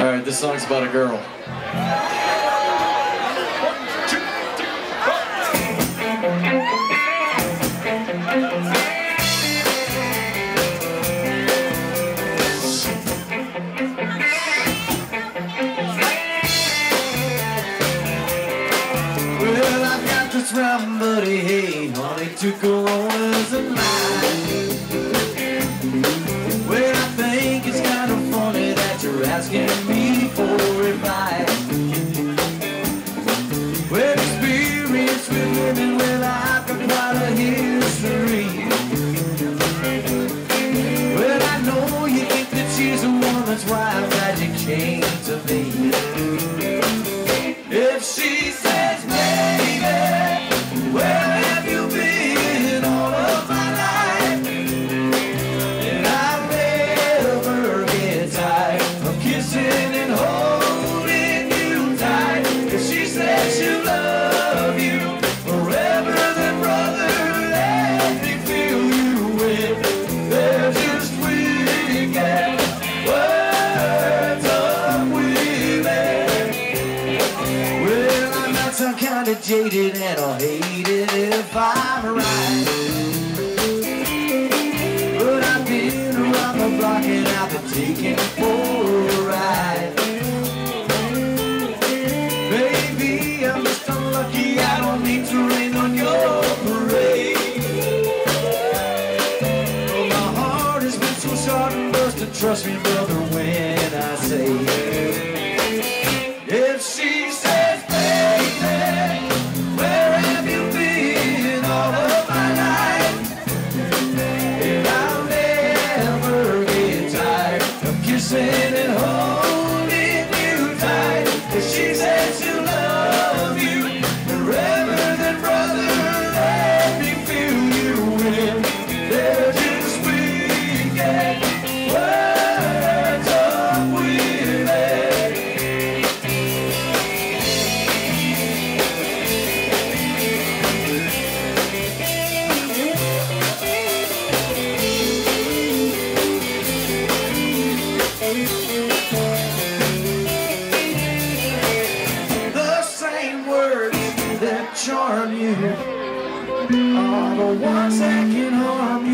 Alright, this song's about a girl. Well, I've got this round buddy, hey, honey, two coronas and mine. Not some kind of jaded and I'll hate it if I'm right. But I've been around the block and I've been taken for a ride. Baby, I'm just unlucky, I don't need to rain on your parade. Oh, my heart has been so short and busted, trust me, brother, when I say The same words that charm you are the ones that can harm